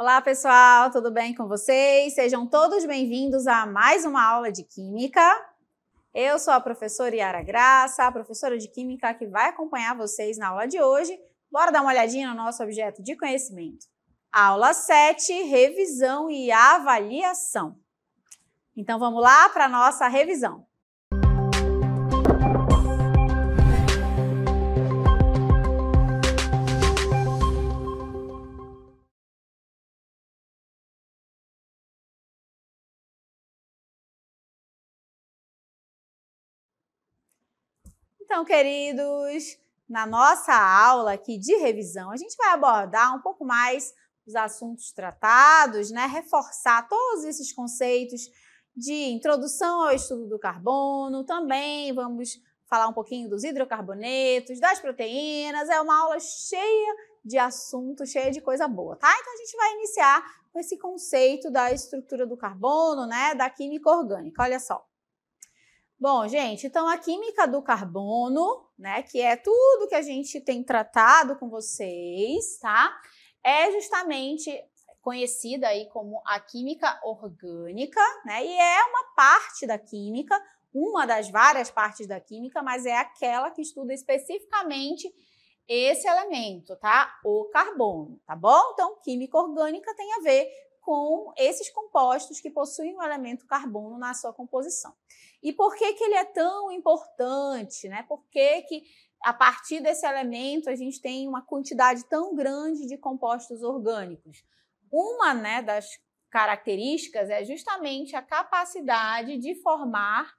Olá, pessoal, tudo bem com vocês? Sejam todos bem-vindos a mais uma aula de Química. Eu sou a professora Yara Graça, a professora de Química que vai acompanhar vocês na aula de hoje. Bora dar uma olhadinha no nosso objeto de conhecimento. Aula 7, revisão e avaliação. Então vamos lá para a nossa revisão. Então, queridos, na nossa aula aqui de revisão, a gente vai abordar um pouco mais os assuntos tratados, né? Reforçar todos esses conceitos de introdução ao estudo do carbono, também vamos falar um pouquinho dos hidrocarbonetos, das proteínas. É uma aula cheia de assunto, cheia de coisa boa, tá? Então a gente vai iniciar com esse conceito da estrutura do carbono, né, da química orgânica. Olha só. Bom, gente, então a química do carbono, né, que é tudo que a gente tem tratado com vocês, tá? É justamente conhecida aí como a química orgânica, né? E é uma parte da química, uma das várias partes da química, mas é aquela que estuda especificamente esse elemento, tá? O carbono, tá bom? Então, química orgânica tem a ver com esses compostos que possuem o elemento carbono na sua composição. E por que, que ele é tão importante? Né? Por que, que a partir desse elemento a gente tem uma quantidade tão grande de compostos orgânicos? Uma né, das características é justamente a capacidade de formar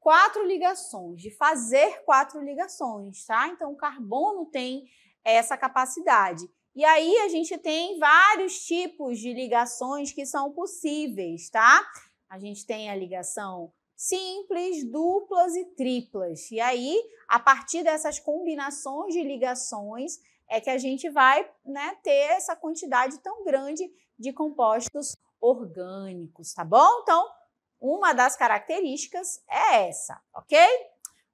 quatro ligações, de fazer quatro ligações, tá? Então, o carbono tem essa capacidade. E aí a gente tem vários tipos de ligações que são possíveis, tá? A gente tem a ligação simples, duplas e triplas. E aí, a partir dessas combinações de ligações, é que a gente vai né, ter essa quantidade tão grande de compostos orgânicos, tá bom? Então, uma das características é essa, ok?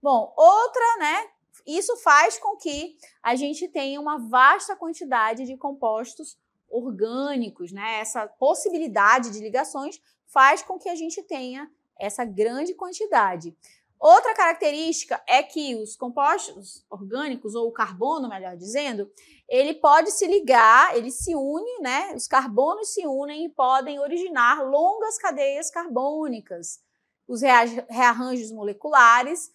Bom, outra, né? Isso faz com que a gente tenha uma vasta quantidade de compostos orgânicos, né? Essa possibilidade de ligações faz com que a gente tenha essa grande quantidade. Outra característica é que os compostos orgânicos, ou o carbono, melhor dizendo, ele pode se ligar, ele se une, né? Os carbonos se unem e podem originar longas cadeias carbônicas. Os rearranjos moleculares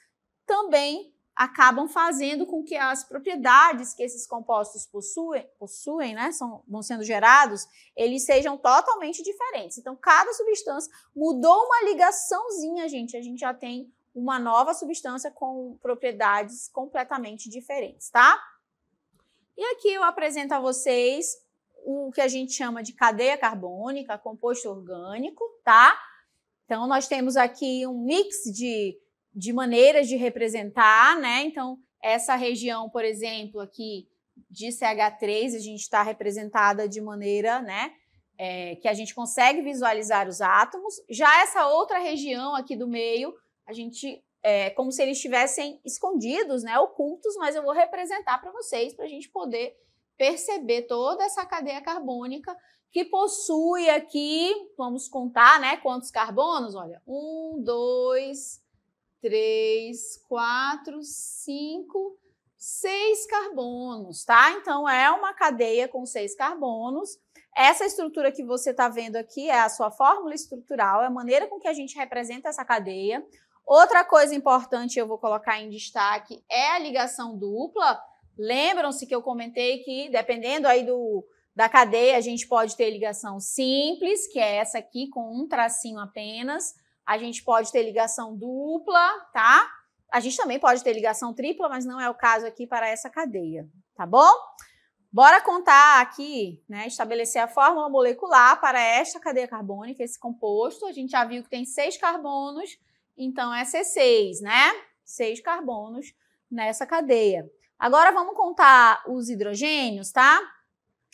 também acabam fazendo com que as propriedades que esses compostos possuem, possuem né, são, vão sendo gerados, eles sejam totalmente diferentes. Então, cada substância mudou uma ligaçãozinha, gente, a gente já tem uma nova substância com propriedades completamente diferentes, tá? E aqui eu apresento a vocês o que a gente chama de cadeia carbônica, composto orgânico, tá? Então, nós temos aqui um mix de de maneiras de representar, né? Então, essa região, por exemplo, aqui de CH3, a gente está representada de maneira, né? É, que a gente consegue visualizar os átomos. Já essa outra região aqui do meio, a gente é como se eles estivessem escondidos, né? Ocultos, mas eu vou representar para vocês para a gente poder perceber toda essa cadeia carbônica que possui aqui, vamos contar, né? Quantos carbonos? Olha, um, dois, três, quatro, cinco, seis carbonos, tá? Então, é uma cadeia com seis carbonos. Essa estrutura que você está vendo aqui é a sua fórmula estrutural, é a maneira com que a gente representa essa cadeia. Outra coisa importante eu vou colocar em destaque é a ligação dupla. Lembram-se que eu comentei que, dependendo aí do, da cadeia, a gente pode ter ligação simples, que é essa aqui, com um tracinho apenas, a gente pode ter ligação dupla, tá? A gente também pode ter ligação tripla, mas não é o caso aqui para essa cadeia, tá bom? Bora contar aqui, né, estabelecer a fórmula molecular para esta cadeia carbônica, esse composto. A gente já viu que tem seis carbonos, então é C6, né? Seis carbonos nessa cadeia. Agora vamos contar os hidrogênios, tá?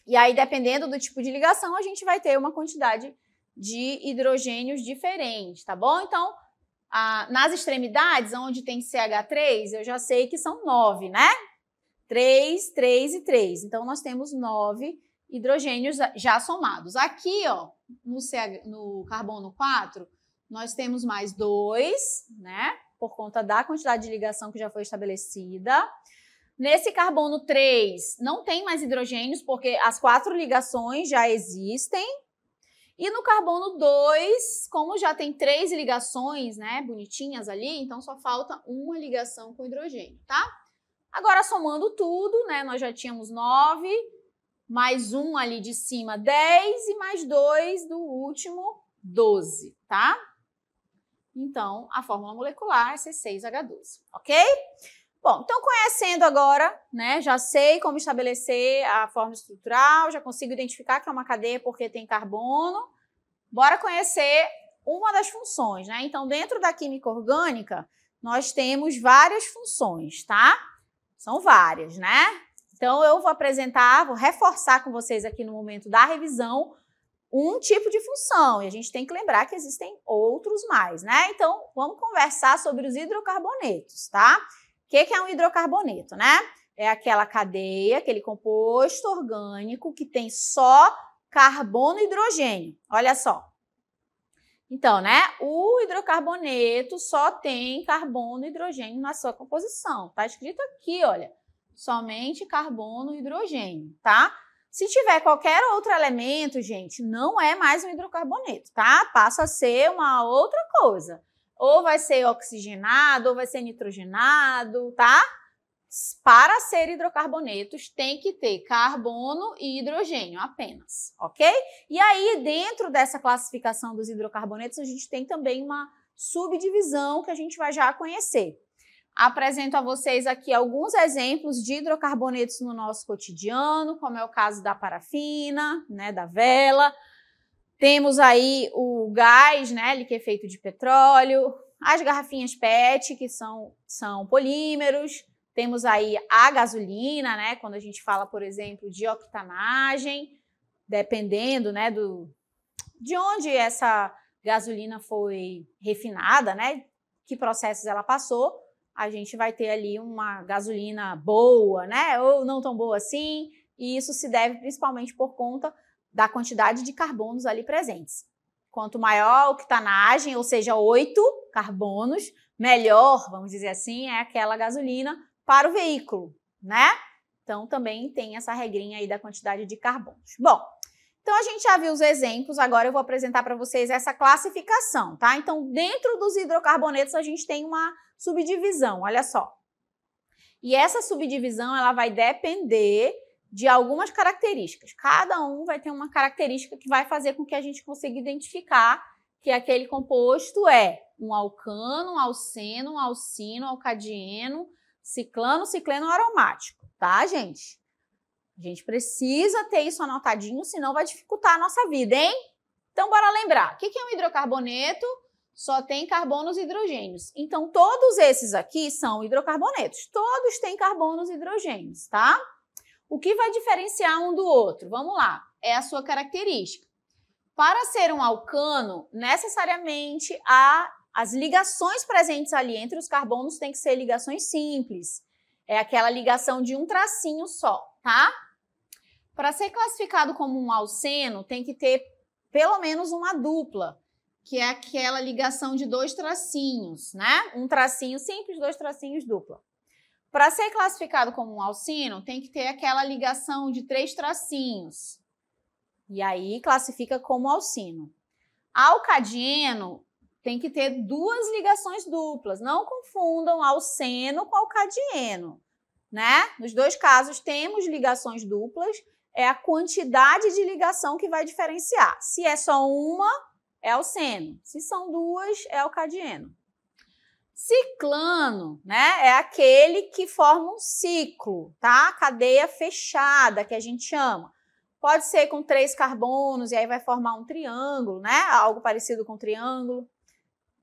E aí, dependendo do tipo de ligação, a gente vai ter uma quantidade de hidrogênios diferentes, tá bom? Então, a, nas extremidades, onde tem CH3, eu já sei que são nove, né? 3, 3 e 3. Então, nós temos nove hidrogênios já somados. Aqui, ó, no, CH, no carbono 4, nós temos mais dois, né? Por conta da quantidade de ligação que já foi estabelecida. Nesse carbono 3, não tem mais hidrogênios, porque as quatro ligações já existem. E no carbono 2, como já tem três ligações, né, bonitinhas ali, então só falta uma ligação com hidrogênio, tá? Agora, somando tudo, né, nós já tínhamos 9, mais um ali de cima, 10, e mais dois do último, 12, tá? Então, a fórmula molecular é C6H12, ok? Bom, então conhecendo agora, né, já sei como estabelecer a forma estrutural, já consigo identificar que é uma cadeia porque tem carbono. Bora conhecer uma das funções, né? Então, dentro da química orgânica, nós temos várias funções, tá? São várias, né? Então, eu vou apresentar, vou reforçar com vocês aqui no momento da revisão um tipo de função. E a gente tem que lembrar que existem outros mais, né? Então, vamos conversar sobre os hidrocarbonetos, tá? O que, é um hidrocarboneto, né? É aquela cadeia, aquele composto orgânico que tem só carbono e hidrogênio. Olha só. Então, né? O hidrocarboneto só tem carbono e hidrogênio na sua composição. Tá escrito aqui, olha. Somente carbono e hidrogênio, tá? Se tiver qualquer outro elemento, gente, não é mais um hidrocarboneto, tá? Passa a ser uma outra coisa ou vai ser oxigenado, ou vai ser nitrogenado, tá? Para ser hidrocarbonetos, tem que ter carbono e hidrogênio apenas, ok? E aí, dentro dessa classificação dos hidrocarbonetos, a gente tem também uma subdivisão que a gente vai já conhecer. Apresento a vocês aqui alguns exemplos de hidrocarbonetos no nosso cotidiano, como é o caso da parafina, né, da vela, temos aí o gás, né, liquefeito de petróleo, as garrafinhas PET, que são, são polímeros, temos aí a gasolina, né, quando a gente fala, por exemplo, de octanagem, dependendo, né, do, de onde essa gasolina foi refinada, né, que processos ela passou, a gente vai ter ali uma gasolina boa, né, ou não tão boa assim, e isso se deve principalmente por conta da quantidade de carbonos ali presentes. Quanto maior a octanagem, ou seja, oito carbonos, melhor, vamos dizer assim, é aquela gasolina para o veículo, né? Então também tem essa regrinha aí da quantidade de carbonos. Bom, então a gente já viu os exemplos, agora eu vou apresentar para vocês essa classificação, tá? Então, dentro dos hidrocarbonetos a gente tem uma subdivisão, olha só. E essa subdivisão ela vai depender de algumas características. Cada um vai ter uma característica que vai fazer com que a gente consiga identificar que aquele composto é um alcano, um alceno, um alcino, um alcadieno, ciclano, cicleno aromático, tá, gente? A gente precisa ter isso anotadinho, senão vai dificultar a nossa vida, hein? Então, bora lembrar. O que é um hidrocarboneto? Só tem carbonos e hidrogênios. Então, todos esses aqui são hidrocarbonetos. Todos têm carbonos e hidrogênios, tá? O que vai diferenciar um do outro? Vamos lá, é a sua característica. Para ser um alcano, necessariamente a, as ligações presentes ali entre os carbonos têm que ser ligações simples. É aquela ligação de um tracinho só, tá? Para ser classificado como um alceno, tem que ter pelo menos uma dupla, que é aquela ligação de dois tracinhos, né? Um tracinho simples, dois tracinhos dupla. Para ser classificado como um alcino, tem que ter aquela ligação de três tracinhos. E aí classifica como alcino. Alcadieno tem que ter duas ligações duplas. Não confundam alceno com alcadieno, né? Nos dois casos temos ligações duplas, é a quantidade de ligação que vai diferenciar. Se é só uma, é alceno. Se são duas, é alcadieno. Ciclano, né? É aquele que forma um ciclo, tá? Cadeia fechada, que a gente chama. Pode ser com três carbonos e aí vai formar um triângulo, né? Algo parecido com um triângulo.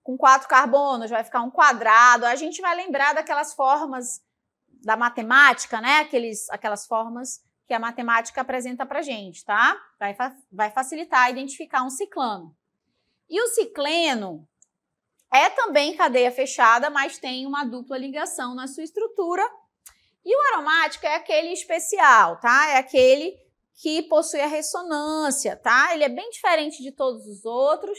Com quatro carbonos vai ficar um quadrado. A gente vai lembrar daquelas formas da matemática, né? Aqueles, aquelas formas que a matemática apresenta pra gente, tá? Vai, vai facilitar identificar um ciclano. E o cicleno, é também cadeia fechada, mas tem uma dupla ligação na sua estrutura. E o aromático é aquele especial, tá? É aquele que possui a ressonância, tá? Ele é bem diferente de todos os outros,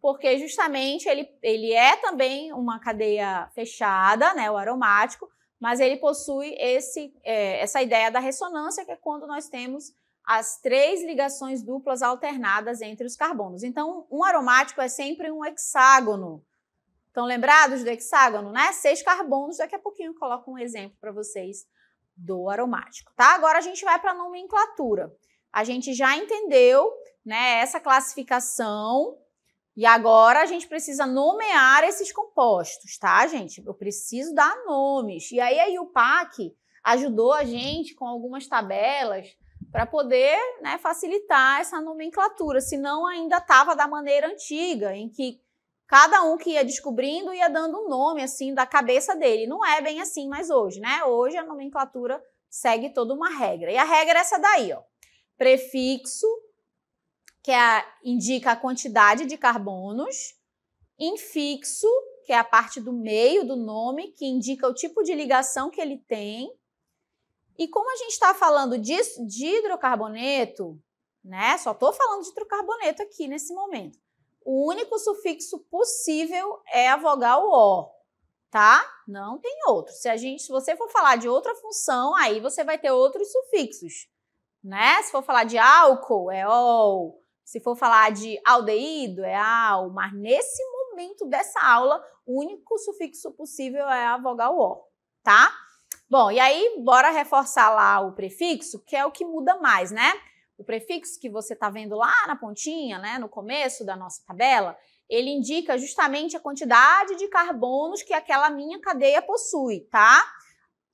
porque justamente ele, ele é também uma cadeia fechada, né, o aromático, mas ele possui esse, é, essa ideia da ressonância, que é quando nós temos as três ligações duplas alternadas entre os carbonos. Então, um aromático é sempre um hexágono. Estão lembrados do hexágono, né? Seis carbonos. Daqui a pouquinho eu coloco um exemplo para vocês do aromático, tá? Agora a gente vai para a nomenclatura. A gente já entendeu, né, essa classificação e agora a gente precisa nomear esses compostos, tá, gente? Eu preciso dar nomes. E aí a UPAC ajudou a gente com algumas tabelas para poder né, facilitar essa nomenclatura, senão ainda estava da maneira antiga, em que cada um que ia descobrindo ia dando um nome assim da cabeça dele. Não é bem assim mais hoje, né? Hoje a nomenclatura segue toda uma regra. E a regra é essa daí, ó. Prefixo que é a, indica a quantidade de carbonos, infixo, que é a parte do meio do nome, que indica o tipo de ligação que ele tem. E como a gente está falando de, de hidrocarboneto, né? Só estou falando de hidrocarboneto aqui nesse momento. O único sufixo possível é a vogal O, tá? Não tem outro. Se a gente, se você for falar de outra função, aí você vai ter outros sufixos, né? Se for falar de álcool, é OL. Se for falar de aldeído, é al, mas nesse momento dessa aula, o único sufixo possível é a vogal O, tá? Bom, e aí, bora reforçar lá o prefixo, que é o que muda mais, né? O prefixo que você está vendo lá na pontinha, né, no começo da nossa tabela, ele indica justamente a quantidade de carbonos que aquela minha cadeia possui, tá?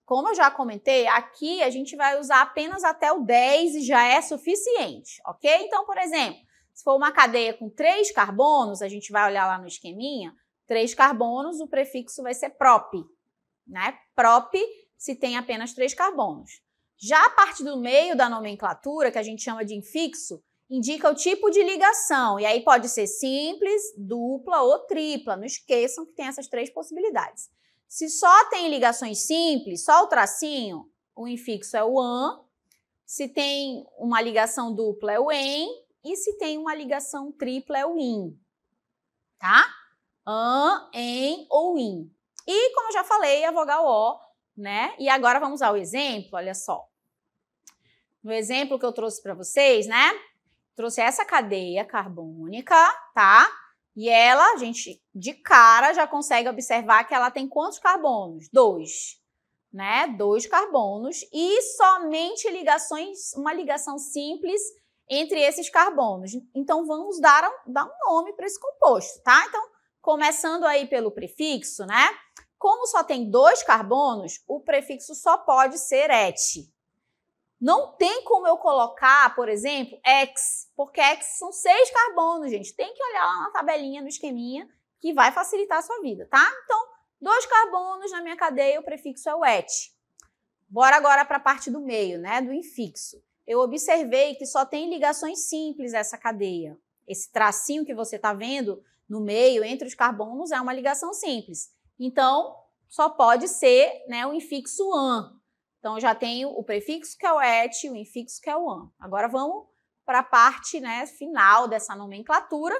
Como eu já comentei, aqui a gente vai usar apenas até o 10 e já é suficiente, ok? Então, por exemplo, se for uma cadeia com três carbonos, a gente vai olhar lá no esqueminha, três carbonos, o prefixo vai ser prop, né? Prop se tem apenas três carbonos. Já a parte do meio da nomenclatura, que a gente chama de infixo, indica o tipo de ligação. E aí pode ser simples, dupla ou tripla. Não esqueçam que tem essas três possibilidades. Se só tem ligações simples, só o tracinho, o infixo é o an. Se tem uma ligação dupla, é o em. E se tem uma ligação tripla, é o in. Tá? An, em ou in. E, como eu já falei, a vogal O, né? E agora vamos ao exemplo, olha só. No exemplo que eu trouxe para vocês, né? Trouxe essa cadeia carbônica, tá? E ela, a gente, de cara, já consegue observar que ela tem quantos carbonos? Dois, né? Dois carbonos e somente ligações, uma ligação simples entre esses carbonos. Então, vamos dar, dar um nome para esse composto, tá? Então, começando aí pelo prefixo, né? Como só tem dois carbonos, o prefixo só pode ser et. Não tem como eu colocar, por exemplo, X, porque X são seis carbonos, gente. Tem que olhar lá na tabelinha, no esqueminha, que vai facilitar a sua vida, tá? Então, dois carbonos na minha cadeia, o prefixo é o et. Bora agora para a parte do meio, né, do infixo. Eu observei que só tem ligações simples essa cadeia. Esse tracinho que você está vendo no meio, entre os carbonos, é uma ligação simples. Então, só pode ser né, o infixo an, então, eu já tenho o prefixo que é o et, o infixo que é o an. Agora vamos para a parte né, final dessa nomenclatura.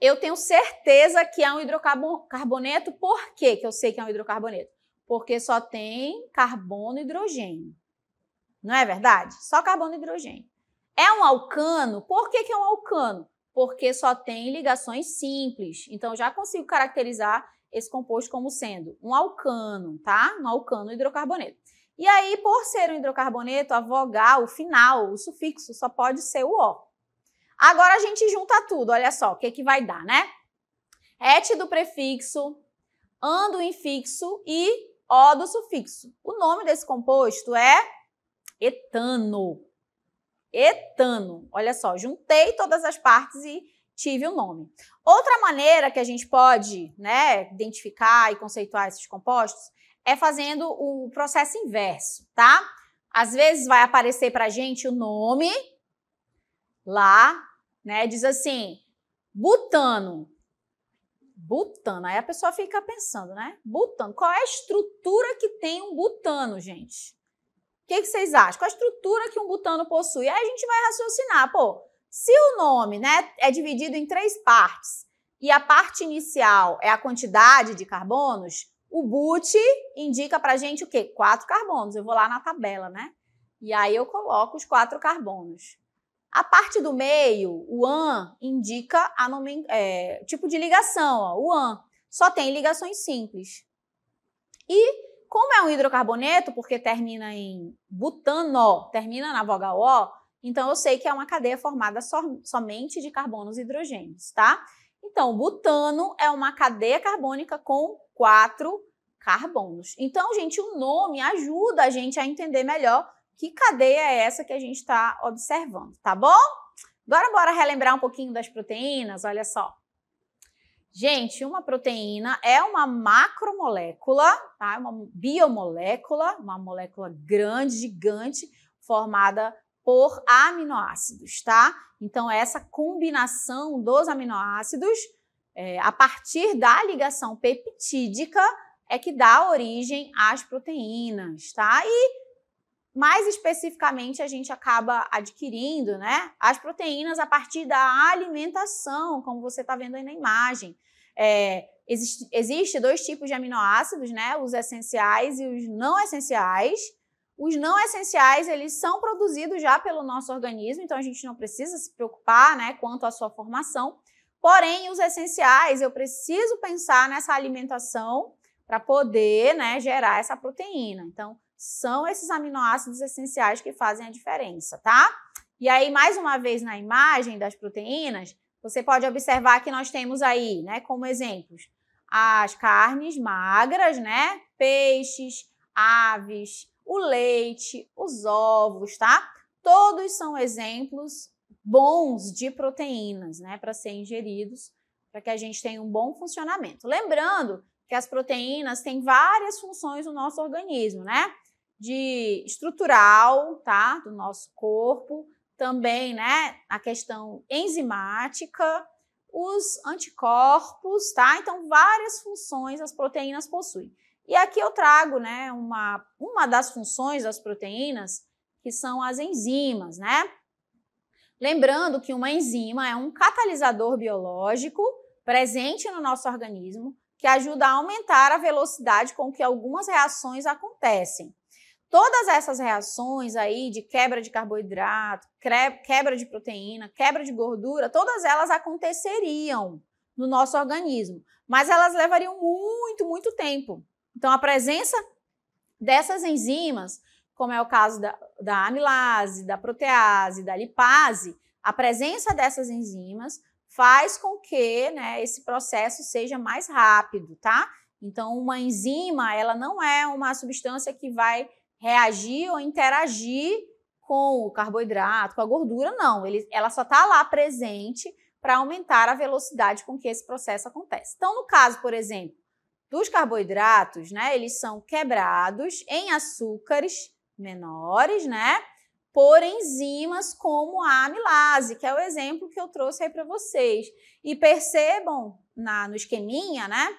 Eu tenho certeza que é um hidrocarboneto. Por quê que eu sei que é um hidrocarboneto? Porque só tem carbono e hidrogênio. Não é verdade? Só carbono e hidrogênio. É um alcano? Por que, que é um alcano? Porque só tem ligações simples. Então, já consigo caracterizar esse composto como sendo um alcano, tá? Um alcano hidrocarboneto. E aí, por ser um hidrocarboneto, a vogal, o final, o sufixo, só pode ser o O. Agora a gente junta tudo, olha só, o que, que vai dar, né? Et do prefixo, an do infixo e O do sufixo. O nome desse composto é etano. Etano. Olha só, juntei todas as partes e tive o um nome. Outra maneira que a gente pode né, identificar e conceituar esses compostos é fazendo o processo inverso, tá? Às vezes vai aparecer para a gente o nome lá, né? Diz assim, butano. Butano. Aí a pessoa fica pensando, né? Butano. Qual é a estrutura que tem um butano, gente? que, que vocês acham? Qual a estrutura que um butano possui? Aí a gente vai raciocinar, pô, se o nome né, é dividido em três partes e a parte inicial é a quantidade de carbonos, o but indica pra gente o quê? Quatro carbonos. Eu vou lá na tabela, né? E aí eu coloco os quatro carbonos. A parte do meio, o AN, indica a é, tipo de ligação, ó, o AN. Só tem ligações simples. E como é um hidrocarboneto, porque termina em butano, termina na vogal O, então eu sei que é uma cadeia formada so, somente de carbonos e hidrogênios, tá? Então, butano é uma cadeia carbônica com quatro carbonos. Então, gente, o nome ajuda a gente a entender melhor que cadeia é essa que a gente está observando, tá bom? Agora, bora relembrar um pouquinho das proteínas, olha só. Gente, uma proteína é uma macromolécula, tá? É uma biomolécula, uma molécula grande, gigante, formada por aminoácidos, tá? Então, essa combinação dos aminoácidos, é, a partir da ligação peptídica, é que dá origem às proteínas, tá? E mais especificamente, a gente acaba adquirindo né, as proteínas a partir da alimentação, como você está vendo aí na imagem. É, existe, existe dois tipos de aminoácidos, né? Os essenciais e os não essenciais. Os não essenciais, eles são produzidos já pelo nosso organismo, então a gente não precisa se preocupar, né, quanto à sua formação. Porém, os essenciais, eu preciso pensar nessa alimentação para poder, né, gerar essa proteína. Então, são esses aminoácidos essenciais que fazem a diferença, tá? E aí, mais uma vez na imagem das proteínas, você pode observar que nós temos aí, né, como exemplos, as carnes magras, né, peixes, aves, o leite, os ovos, tá? Todos são exemplos bons de proteínas, né, para serem ingeridos, para que a gente tenha um bom funcionamento. Lembrando que as proteínas têm várias funções no nosso organismo, né? De estrutural, tá? Do nosso corpo, também, né, a questão enzimática, os anticorpos, tá? Então, várias funções as proteínas possuem. E aqui eu trago, né, uma, uma das funções das proteínas, que são as enzimas, né? Lembrando que uma enzima é um catalisador biológico presente no nosso organismo que ajuda a aumentar a velocidade com que algumas reações acontecem. Todas essas reações aí de quebra de carboidrato, quebra de proteína, quebra de gordura, todas elas aconteceriam no nosso organismo, mas elas levariam muito, muito tempo. Então, a presença dessas enzimas, como é o caso da, da amilase, da protease, da lipase, a presença dessas enzimas faz com que né, esse processo seja mais rápido, tá? Então, uma enzima, ela não é uma substância que vai reagir ou interagir com o carboidrato, com a gordura, não. Ele, ela só está lá presente para aumentar a velocidade com que esse processo acontece. Então, no caso, por exemplo, dos carboidratos, né, eles são quebrados em açúcares menores, né, por enzimas como a amilase, que é o exemplo que eu trouxe aí para vocês. E percebam na, no esqueminha, né,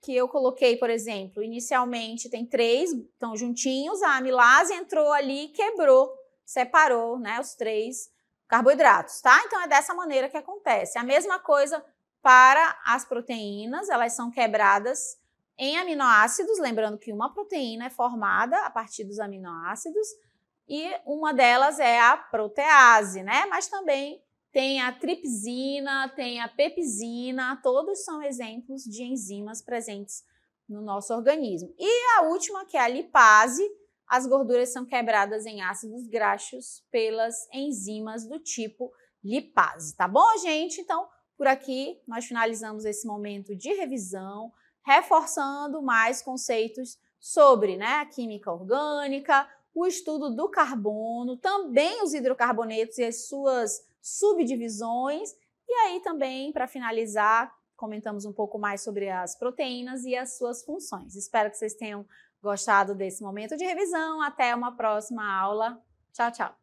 que eu coloquei, por exemplo, inicialmente tem três, estão juntinhos, a amilase entrou ali e quebrou, separou, né, os três carboidratos, tá? Então é dessa maneira que acontece. A mesma coisa para as proteínas, elas são quebradas em aminoácidos, lembrando que uma proteína é formada a partir dos aminoácidos e uma delas é a protease, né? Mas também tem a tripsina, tem a pepsina, todos são exemplos de enzimas presentes no nosso organismo. E a última, que é a lipase, as gorduras são quebradas em ácidos graxos pelas enzimas do tipo lipase, tá bom, gente? Então, por aqui nós finalizamos esse momento de revisão, reforçando mais conceitos sobre né, a química orgânica, o estudo do carbono, também os hidrocarbonetos e as suas subdivisões. E aí também, para finalizar, comentamos um pouco mais sobre as proteínas e as suas funções. Espero que vocês tenham gostado desse momento de revisão. Até uma próxima aula. Tchau, tchau.